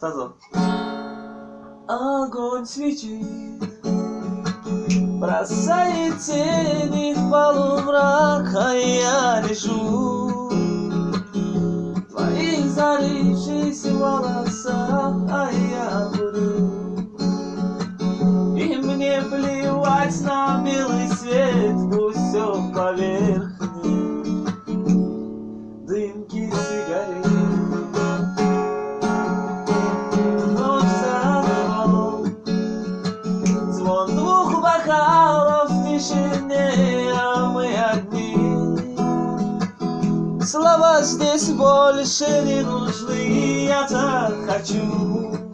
Сразу. Огонь свечи Бросает тени в полумрак, а я лежу. В твоих залившихся волосах, а я буду И мне плевать на белый свет, тишине, а мы одни. Слова здесь больше не нужны, я так хочу